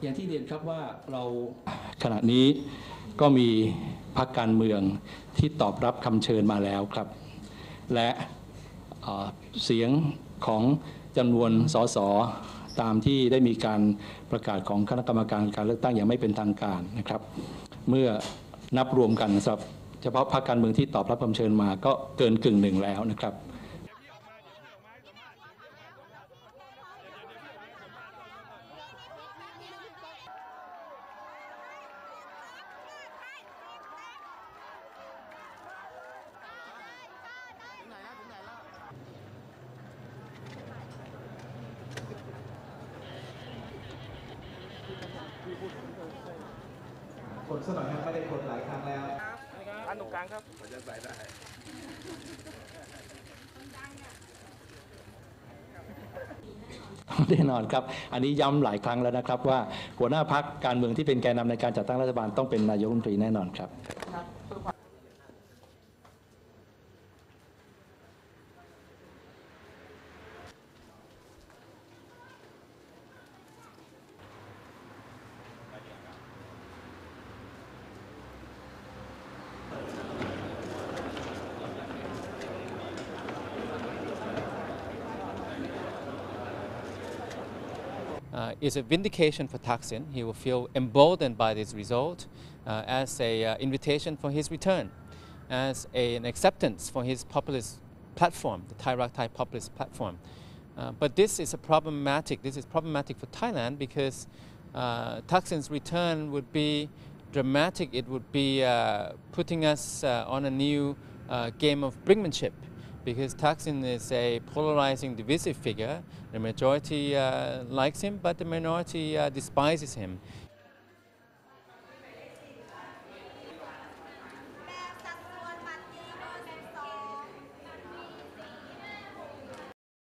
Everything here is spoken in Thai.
อย่างที่เรียนครับว่าเราขณะนี้ก็มีพรรคการเมืองที่ตอบรับคำเชิญมาแล้วครับ และเเสียงของจำนวนสสตามที่ได้มีการประกาศของคณะกรรมการการเลือกตั้งอย่างไม่เป็นทางการนะครับ เมื่อนับรวมกันสำหรับเฉพาะพรรคการเมืองที่ตอบรับคำเชิญมาก็เกินกึ่งหนึ่งแล้วนะครับ กดสักหน่อยครับไม่ได้กดหลายครั้งแล้วอันตรงกลางครับแน่นอนครับ อันนี้ย้ำหลายครั้งแล้วนะครับ ว่าหัวหน้าพักการเมืองที่เป็นแกนนำในการจัดตั้งรัฐบาลต้องเป็นนายกรัฐมนตรีแน่นอนครับ uh, is a vindication for Thaksin. He will feel emboldened by this result uh, as a uh, invitation for his return, as a, an acceptance for his populist platform, the Thai Rak Thai populist platform. Uh, but this is a problematic. This is problematic for Thailand because uh, Thaksin's return would be dramatic. It would be uh, putting us on a new game of brinkmanship because Thaksin is a polarizing, divisive figure. The majority uh, likes him, but the minority uh, despises him.